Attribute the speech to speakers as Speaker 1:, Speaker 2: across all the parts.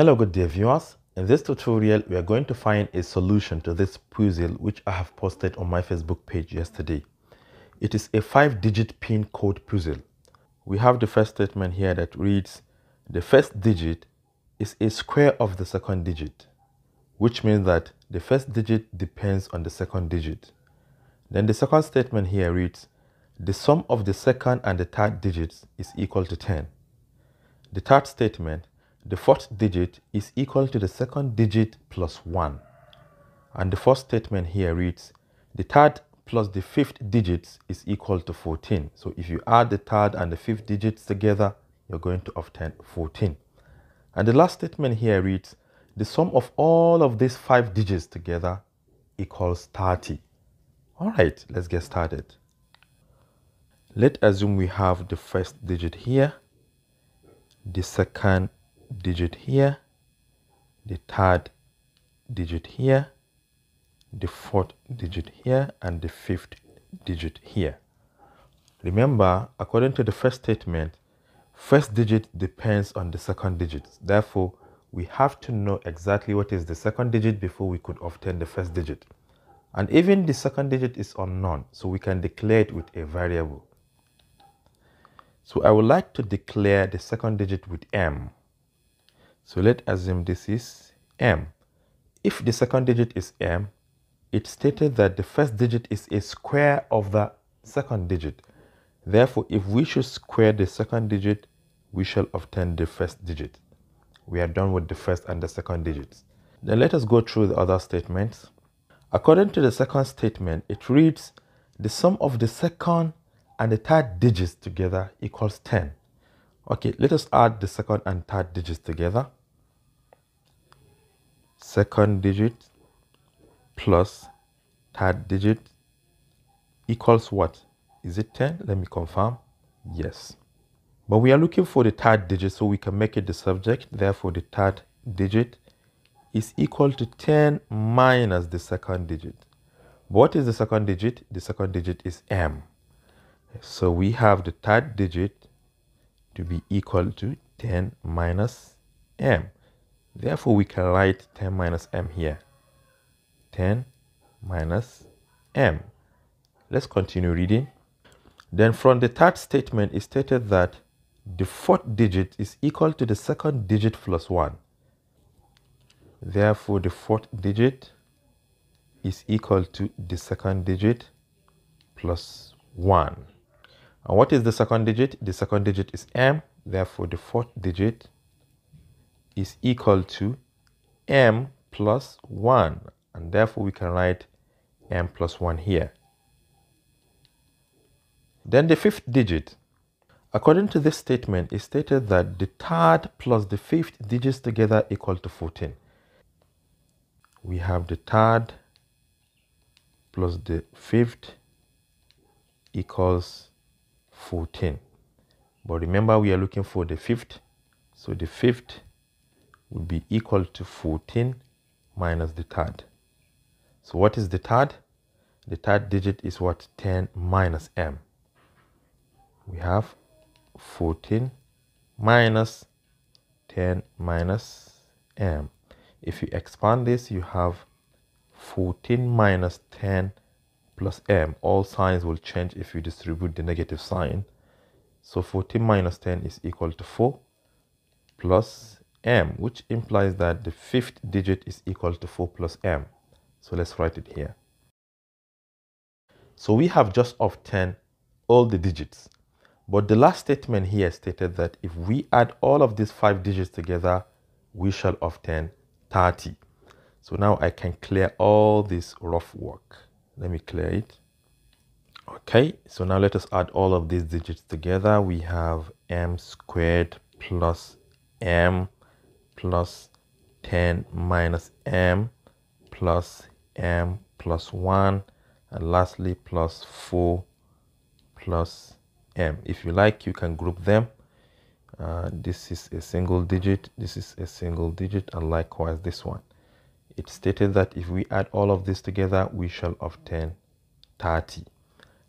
Speaker 1: Hello good dear viewers. In this tutorial we are going to find a solution to this puzzle which I have posted on my Facebook page yesterday. It is a 5 digit pin code puzzle. We have the first statement here that reads the first digit is a square of the second digit which means that the first digit depends on the second digit. Then the second statement here reads the sum of the second and the third digits is equal to 10. The third statement the fourth digit is equal to the second digit plus 1. And the first statement here reads, the third plus the fifth digits is equal to 14. So if you add the third and the fifth digits together, you're going to obtain 14. And the last statement here reads, the sum of all of these five digits together equals 30. All right, let's get started. Let's assume we have the first digit here, the second digit here, the third digit here, the fourth digit here, and the fifth digit here. Remember, according to the first statement, first digit depends on the second digit. Therefore, we have to know exactly what is the second digit before we could obtain the first digit. And even the second digit is unknown, so we can declare it with a variable. So I would like to declare the second digit with m. So let's assume this is m. If the second digit is m, it stated that the first digit is a square of the second digit. Therefore, if we should square the second digit, we shall obtain the first digit. We are done with the first and the second digits. Then let us go through the other statements. According to the second statement, it reads the sum of the second and the third digits together equals 10. Okay, let us add the second and third digits together second digit plus third digit equals what? Is it 10? Let me confirm. Yes. But we are looking for the third digit so we can make it the subject. Therefore, the third digit is equal to 10 minus the second digit. What is the second digit? The second digit is m. So we have the third digit to be equal to 10 minus m. Therefore, we can write 10 minus m here. 10 minus m. Let's continue reading. Then from the third statement, it stated that the fourth digit is equal to the second digit plus 1. Therefore, the fourth digit is equal to the second digit plus 1. And what is the second digit? The second digit is m. Therefore, the fourth digit is equal to m plus 1 and therefore we can write m plus 1 here. Then the fifth digit. According to this statement, it stated that the third plus the fifth digits together equal to 14. We have the third plus the fifth equals 14. But remember, we are looking for the fifth. So the fifth would be equal to 14 minus the third. So what is the third? The third digit is what? 10 minus m. We have 14 minus 10 minus m. If you expand this, you have 14 minus 10 plus m. All signs will change if you distribute the negative sign. So 14 minus 10 is equal to 4 plus m, which implies that the fifth digit is equal to 4 plus m. So let's write it here. So we have just obtained all the digits. But the last statement here stated that if we add all of these five digits together, we shall obtain 30. So now I can clear all this rough work. Let me clear it. Okay, so now let us add all of these digits together. We have m squared plus m plus 10 minus m plus m plus 1 and lastly plus 4 plus m. If you like you can group them. Uh, this is a single digit this is a single digit and likewise this one. It stated that if we add all of this together we shall obtain 30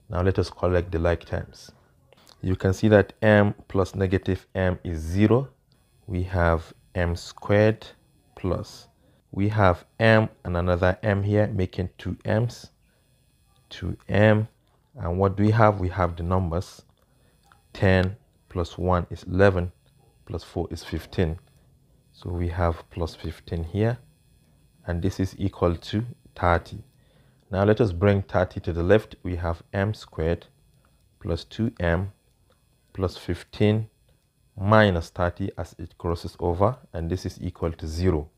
Speaker 1: now let us collect the like terms. You can see that m plus negative m is 0 we have m squared plus. We have m and another m here making two m's 2m and what do we have? We have the numbers. 10 plus 1 is 11 plus 4 is 15 so we have plus 15 here. And this is equal to 30 now let us bring 30 to the left. We have m squared plus 2m plus 15 minus 30 as it crosses over and this is equal to 0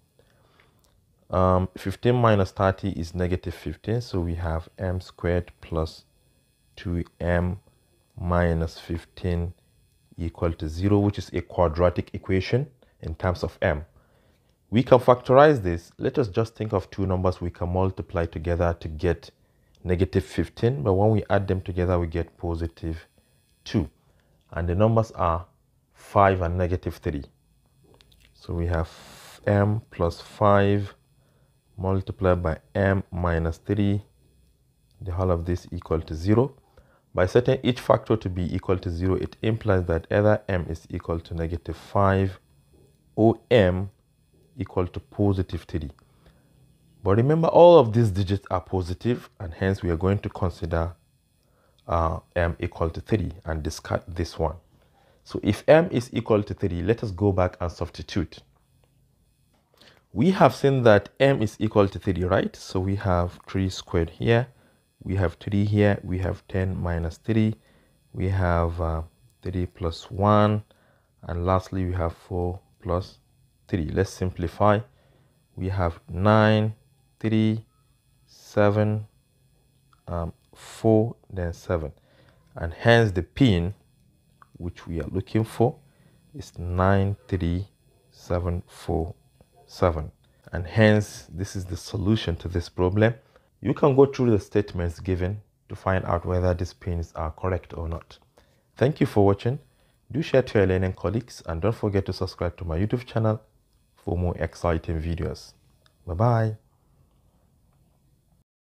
Speaker 1: um, 15 minus 30 is negative 15 so we have m squared plus 2m minus 15 equal to 0 which is a quadratic equation in terms of m. We can factorize this. Let us just think of two numbers we can multiply together to get negative 15 but when we add them together we get positive 2 and the numbers are 5 and negative 3 so we have m plus 5 multiplied by m minus 3 the whole of this equal to 0 by setting each factor to be equal to 0 it implies that either m is equal to negative 5 or m equal to positive 3 but remember all of these digits are positive and hence we are going to consider uh, m equal to 3 and discard this one so if m is equal to 3 let us go back and substitute we have seen that m is equal to 3, right? So we have 3 squared here, we have 3 here, we have 10 minus 3, we have uh, 3 plus 1, and lastly we have 4 plus 3. Let's simplify. We have 9, 3, 7, um, 4, then 7. And hence the pin which we are looking for is 93747 and hence this is the solution to this problem. You can go through the statements given to find out whether these pins are correct or not. Thank you for watching. Do share to your learning colleagues and don't forget to subscribe to my youtube channel for more exciting videos. Bye bye